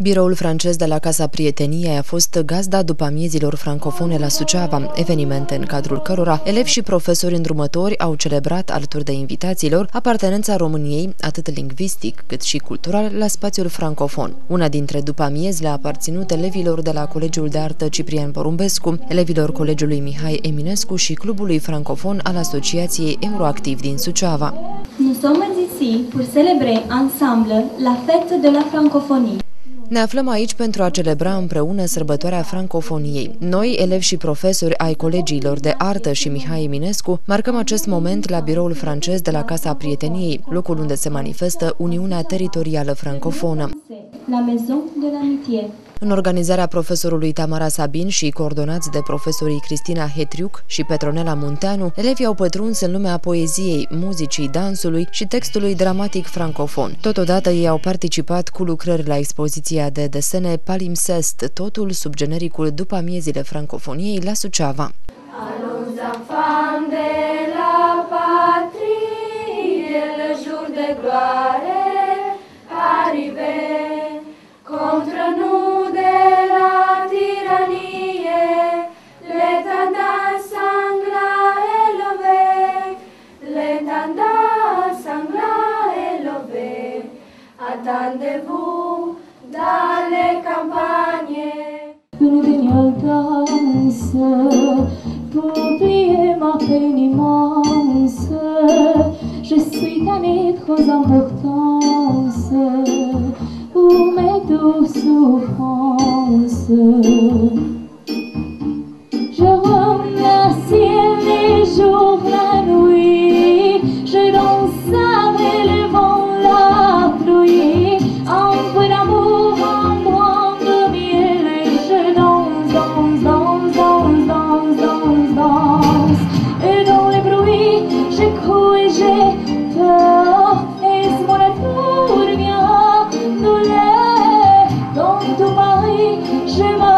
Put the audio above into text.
Biroul francez de la Casa Prieteniei a fost gazda după amiezilor francofone la Suceava, evenimente în cadrul cărora elevi și profesori îndrumători au celebrat alături de invitațiilor apartenența României, atât lingvistic cât și cultural, la spațiul francofon. Una dintre după amiezi le-a aparținut elevilor de la Colegiul de Artă Ciprian Porumbescu, elevilor Colegiului Mihai Eminescu și Clubului Francofon al Asociației Euroactiv din Suceava. Nous sommes ici pour célébrer ensemble la fête de la francophonie. Ne aflăm aici pentru a celebra împreună sărbătoarea francofoniei. Noi, elevi și profesori ai colegiilor de artă și Mihai Eminescu, marcăm acest moment la biroul francez de la Casa Prieteniei, locul unde se manifestă Uniunea Teritorială Francofonă. La Maison de l'Amitié. În organizarea profesorului Tamara Sabin și coordonați de profesorii Cristina Hetriuc și Petronela Munteanu, elevii au pătruns în lumea poeziei, muzicii, dansului și textului dramatic francofon. Totodată ei au participat cu lucrări la expoziția de desene Palimpsest, totul sub genericul după amiezile francofoniei la Suceava. Allons enfants de la Attendez-vous dans les campagnes. Une dernière danse pour oublier ma peine immense. Je suis tannée trop importance pour mes douces souffrances. j'ai.